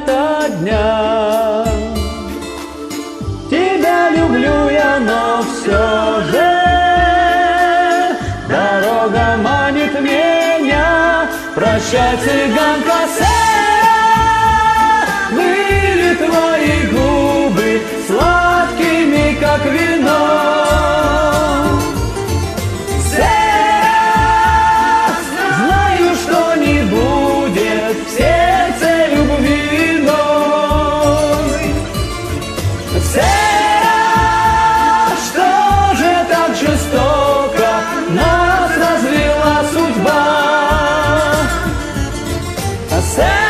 света дня. Тебя люблю я, но все же дорога манит меня. Прощай, цыганка, сэр. Say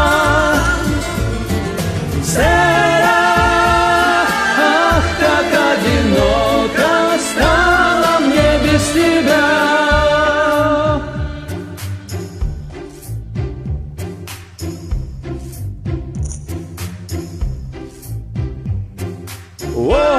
Whoa!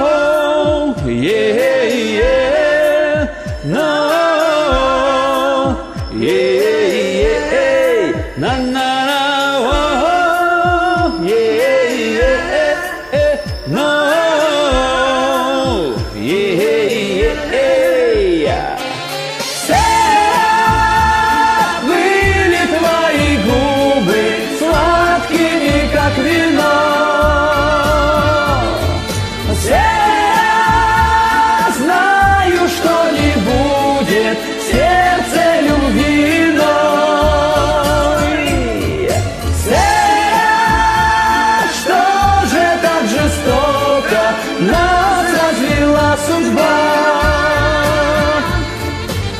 развела судьба.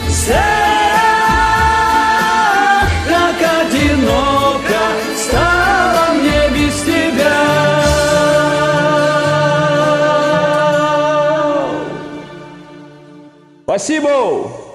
Серах, как одиноко стало мне без тебя. Спасибо!